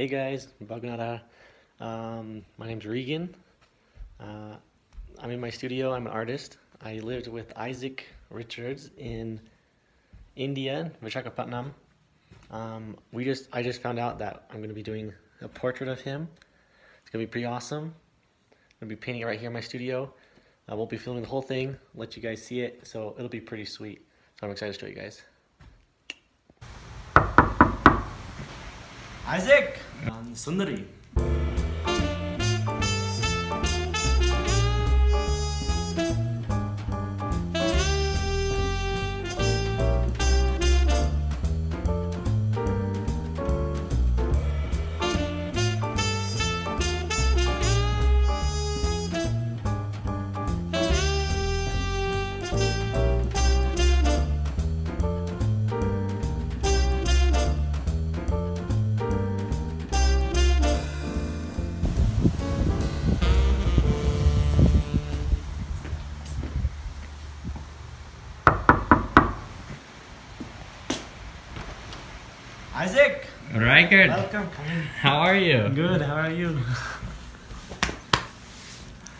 Hey guys, Bagnara. Um, my name's Regan. Uh, I'm in my studio. I'm an artist. I lived with Isaac Richards in India, Visakhapatnam. Um, we just I just found out that I'm gonna be doing a portrait of him. It's gonna be pretty awesome. I'm gonna be painting it right here in my studio. I won't be filming the whole thing. Let you guys see it. So it'll be pretty sweet. So I'm excited to show you guys. Isaac! 난 Sundari. Isaac! Reichert, Welcome, come in. how are you? Good, how are you?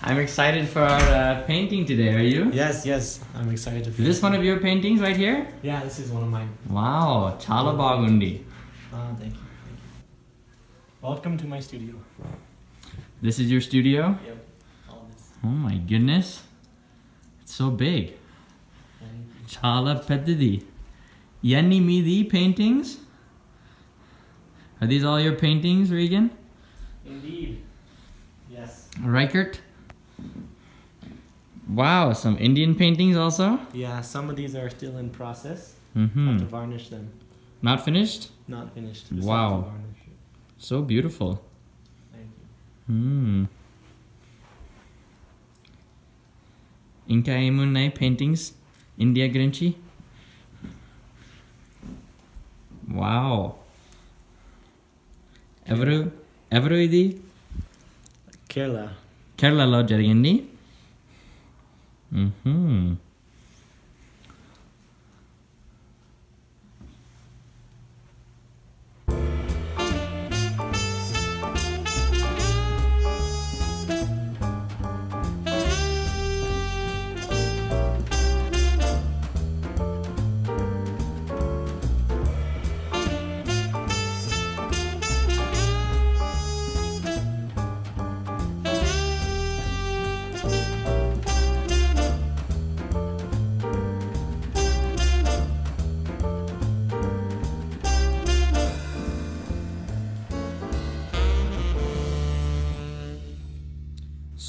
I'm excited for our uh, painting today. Are you? Yes, yes, I'm excited to Is this one of your paintings right here? Yeah, this is one of mine. Wow, chala bagundi. Ah, thank you. Thank you. Welcome to my studio. This is your studio? Yep, all this. Oh my goodness. It's so big. Chala peddidi. Yenni midi paintings? Are these all your paintings, Regan? Indeed. Yes. Rikert? Wow, some Indian paintings also? Yeah, some of these are still in process. Have to Mm-hmm. varnish them. Not finished? Not finished. Just have to Wow. varnish it. So beautiful. Thank you. Hmm. ఇంకా ఏమున్నాయి paintings India గురించి wow ఎవరు? ఎవరు ఇది? Kerala. కేరళలో జరిగింది.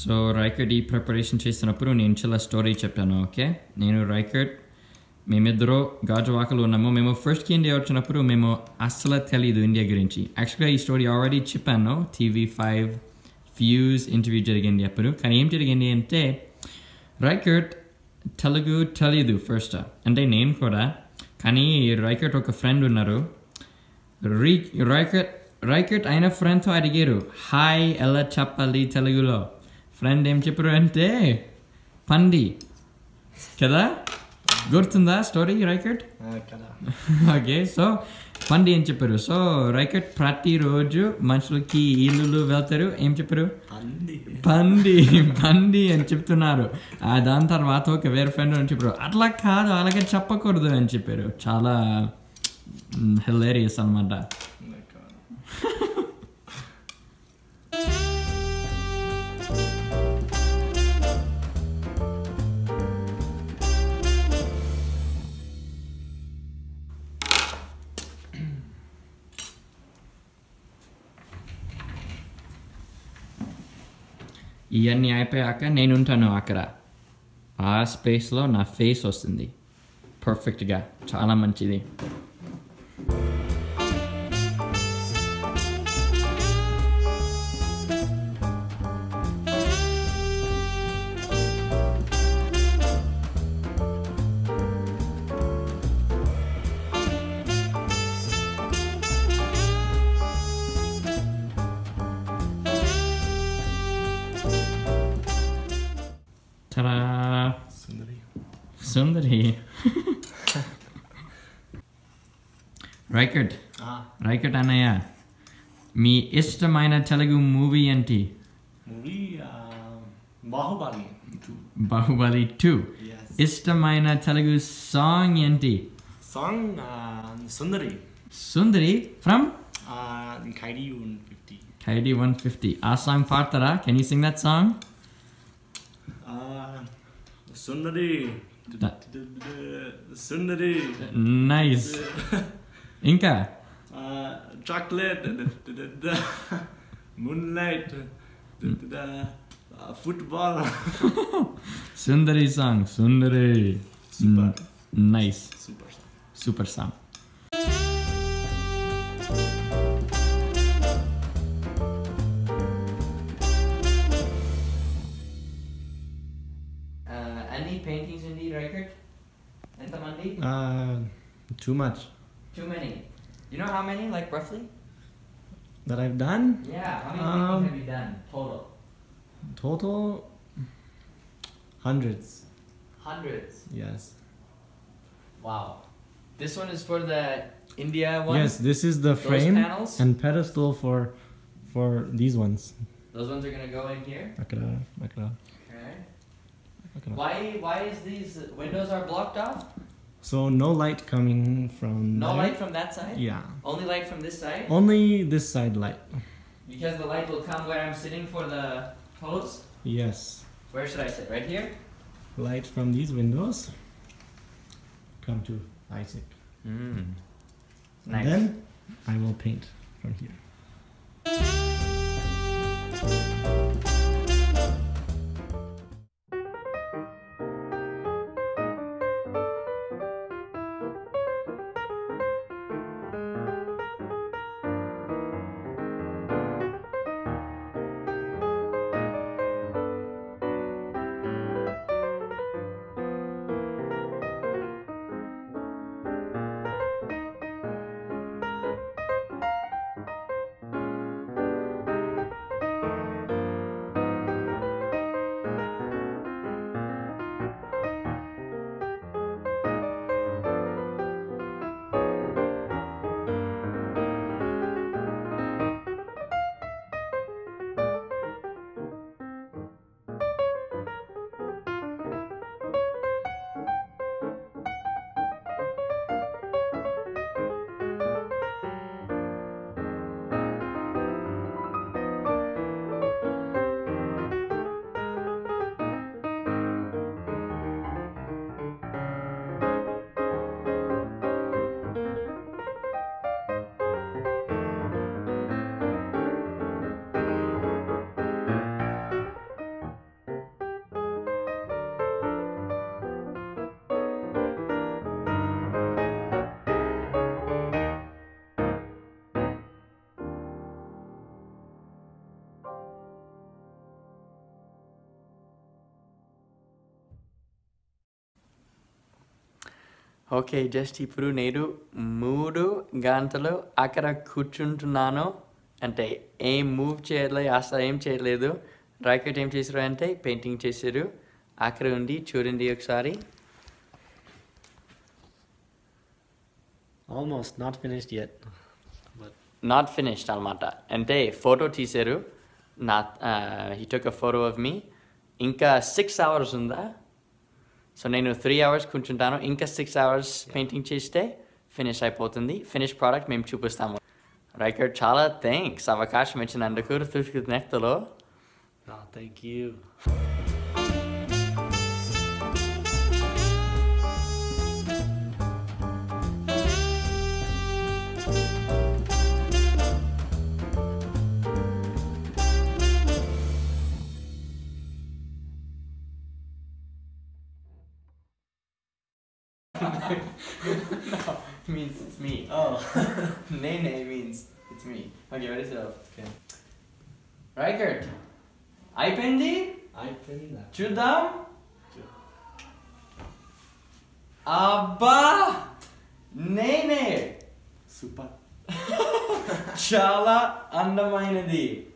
So record ఈ preparation చేసినప్పుడు నేను చాలా స్టోరీ చెప్పాను ఓకే నేను రైకర్డ్ మేమిద్దరు గాజువాకలు ఉన్నాము. మేము ఫస్ట్కి ఇండియా వచ్చినప్పుడు మేము అస్సలు తెలీదు ఇండియా గురించి. యాక్చువల్గా ఈ స్టోరీ ఆల్రెడీ చెప్పాను. టీవీ ఫైవ్ ఫ్యూజ్ ఇంటర్వ్యూ జరిగింది అప్పుడు. కానీ ఏం జరిగింది అంటే రైకర్ట్ తెలుగు తెలీదు ఫస్ట్ అంటే నేను కూడా కానీ రైకర్ట్ ఒక ఫ్రెండ్ ఉన్నారు. రీ రైకర్ట్ రైకర్ట్ అయిన ఫ్రెండ్తో అడిగారు హాయ్ ఎలా చెప్పాలి తెలుగులో? ఫ్రెండ్ ఏం చెప్పారు అంటే పండి. కదా? గుర్తుందా స్టోరీ రైకట్. ఓకే సో పండి ఏం చెప్పారు? సో రైకట్ ప్రతిరోజు మనుషులకి ఇల్లులు వెళ్తారు. ఏం చెప్పారు. పంది పంది అని చెప్తున్నారు. ఆ దాని తర్వాత ఒక వేరే ఫ్రెండ్ అని చెప్పారు. అట్లా కాదు అలాగే చెప్పకూడదు అని చెప్పారు. చాలా హిలేరియస్ అనమాట ఇవన్నీ అయిపోయాక నేను ఉంటాను అక్కడ. ఆ స్పేస్లో నా ఫేస్ వస్తుంది. పర్ఫెక్ట్గా. చాలా మంచిది. సుందరి రైకట్ Ah, రైకట్ అన్నయ్య మీ ఇష్టమైన తెలుగు మూవీ ఏంటి Movie uh, Bahubali. Two. Baahubali two Yes. ఇష్టమైన తెలుగు సాంగ్ ఏంటి Song uh, Sundari. Sundari from Uh, Kaidi 150. Khaidi one fifty ఆ సాంగ్ పాడతారా can you sing that song Uh, Sundari. Nice. Inka. Uh, chocolate. Moonlight. Hmm. Uh, football. Sundari song. Sundari. Super. Hmm. Nice. Super. Super song. Too much Too many. You know how many, like roughly? that I've done. Yeah. How many Um, have you done total? Total hundreds. Hundreds. Yes. Wow. This one is for the India one. Yes, this is the Those frame panels? and pedestal for for these ones. Those ones are gonna go in here. Akara, akara, Okay. akara. Why? Why is these windows are blocked off? So no light coming from No light from that side. Yeah. Only light from this side. Only this side light. Because the light will come where I'm sitting for the pose. Yes. Where should I sit? Right here. Light from these windows come to Isaac. Mm. And Nice. then I will paint from here. Okay just ఇప్పుడు నేను మూడు గంటలు అక్కడ కూర్చుంటున్నాను. అంటే ఏం move చేయలేదు అసలు ఏం చేయలేదు. రాకెట్ ఏం చేశారు అంటే పెయింటింగ్ చేశారు. అక్కడ ఉండి చూడండి ఒకసారి. Not finished yet. But not finished అనమాట అంటే ఫోటో తీశారు. నా he took a photo of me ఇంకా సిక్స్ అవర్స్ ఉందా? So Nano three hours kunchundano, inka six hours painting chiste, finish ipotundi, finished product mem chupustamo. Reichert Chala, thanks. Avakash mentioned andakur, ah, thank you. Thank you. means it's me. Oh. Nene means it's me. Okay, ready, so. Okay. Record అయిపోయింది అయిపోయిందా చూద్దాం అబ్బా నేనే super చాలా అందమైనది.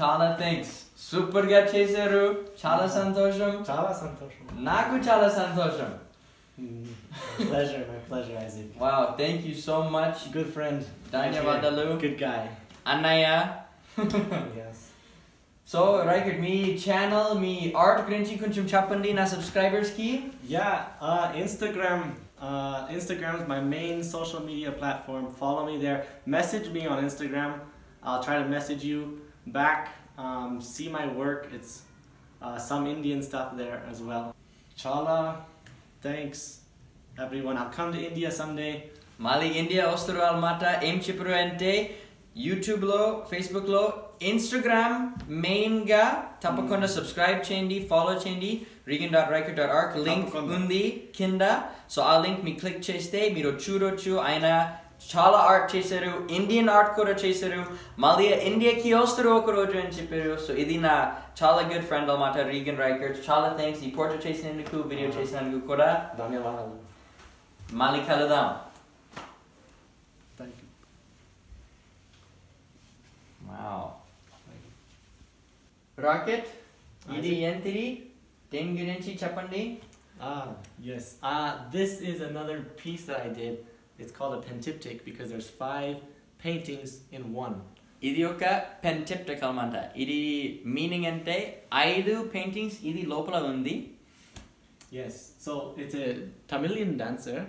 చాలా thanks సూపర్గా చేశారు. చాలా సంతోషం. చాలా సంతోషం. నాకు చాలా సంతోషం Mm. Pleasure, my pleasure, Isaac. Wow, thank you so much. Good friend. Daniel Vadalu. Good guy. Anaya. yes. So, right, me channel, me art Grinchy kunchum chapandi na subscribers ki? Yeah, uh, Instagram. Uh, Instagram is my main social media platform. Follow me there. Message me on Instagram. I'll try to message you back. Um, see my work. It's uh, some Indian stuff there as well. Chala. Thanks, everyone. I'll come to India someday. Mali India, Osterwal Mata, Aim YouTube lo, Facebook lo, Instagram main ga, hmm. subscribe chendi, follow chendi, regan.reichert.art, link undi, kinda. So I'll link me click cheste, miro churo chu aina Chala art chesaru, Indian art kuda chesaru, Malia India ki osteru okuroju in chipiru. So, idina chala good friend Almata Regan Reichert. Chala thanks, the portrait chasing in the coup, video uh-huh. chasing in the coup kuda. Malika ladam. Thank you. Wow. Rocket, idi yentiri, tengirinchi chapandi. Ah, yes. Ah, this is another piece that I did. It's called a pentaptych because there's five paintings in one. Idioka pentaptych almanta. Idi meaning ante aidu paintings idi lopala undi. Yes. So it's a Tamilian dancer.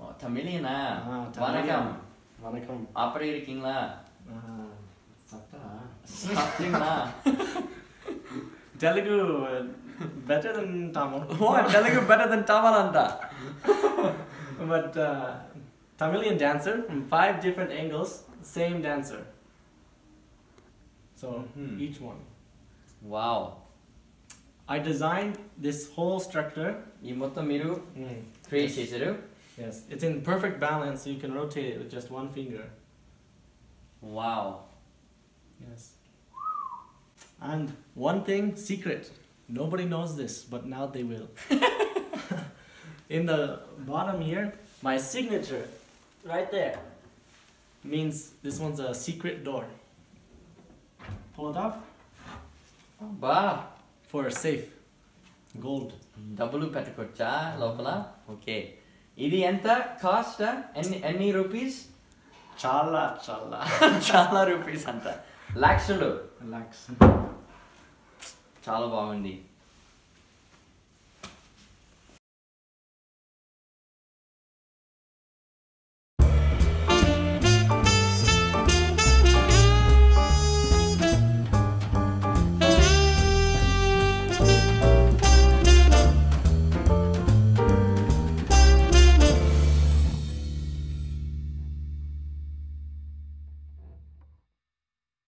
Oh, Tamilian ah. Vanakkam. Vanakkam. Appadi irukkeengla. Satta. Telugu better than Tamil. Oh, Telugu better than Tamil anta. but uh, Tamilian dancer from five different angles, same dancer. So Mhm. each one. Wow I designed this whole structure. ఈ మొత్తం మీరు Mm. Create చేశారు Yes, it's in perfect balance, so you can rotate it with just one finger. Wow Yes. And one thing, secret. Nobody knows this, but now they will. in the bottom here, my signature, right there, means this one's a secret door. Pull it off బా for a safe. Gold. డబ్బులు పెట్టుకోవచ్చా లోపల okay ఇది ఎంత cost ఎన్ని ఎన్ని rupees Chala chala. చాలా rupees అంట లక్షలు Relax. చాలా బాగుంది